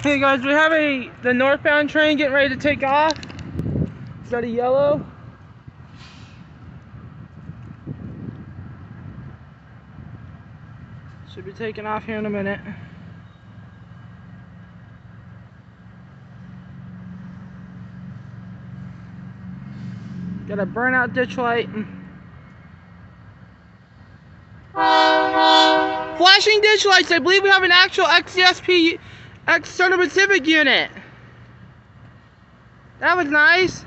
Hey guys, we have a the northbound train getting ready to take off. Is that a yellow? Should be taking off here in a minute. Got a burnout ditch light. Flashing ditch lights. I believe we have an actual XCSP Southern Pacific unit. That was nice.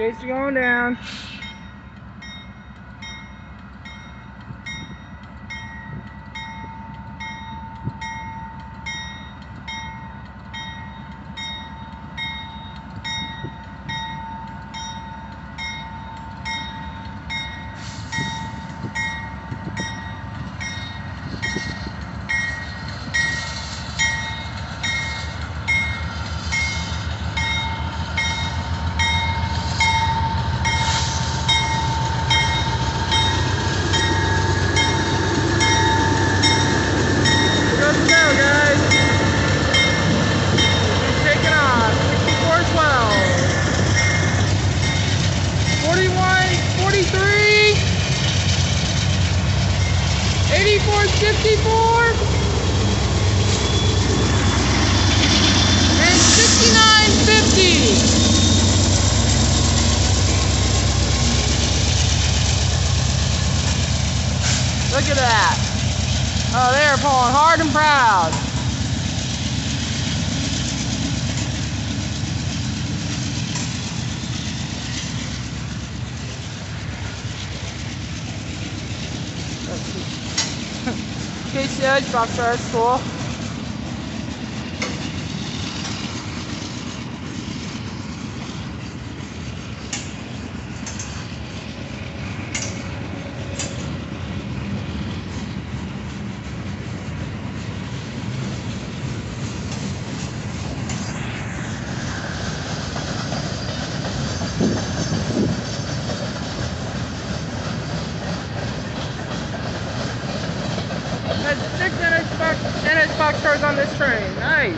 Gates are going down. Good to go, guys. It's taking off. 6412. 41, 43. 84, 54. And 69, 50. Look at that. Oh, they are pulling hard and proud. Fiquei cheio de papel de. Cars on this train. Nice.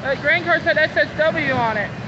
Uh, that grain car said SSW on it.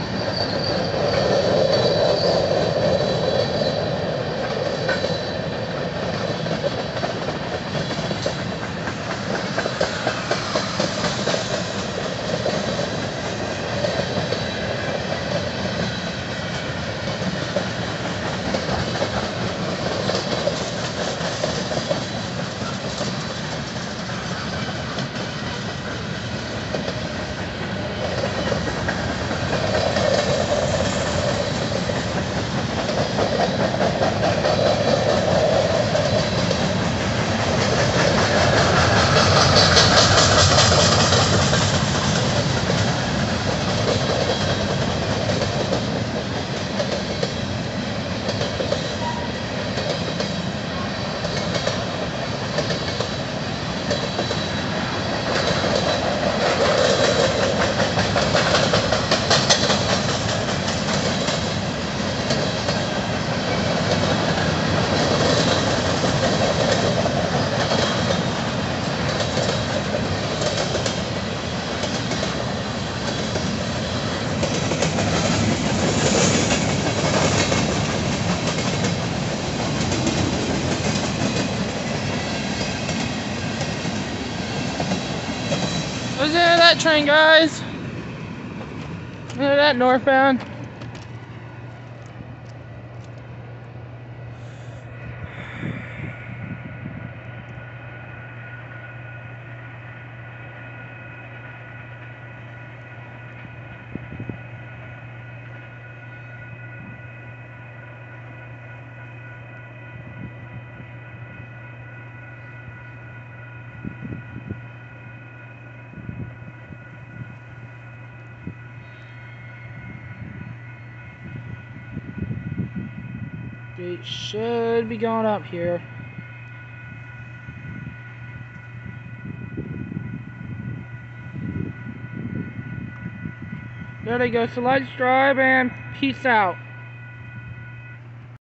of that train, guys. Look at that northbound. Gate should be going up here. There they go. So let's drive and peace out.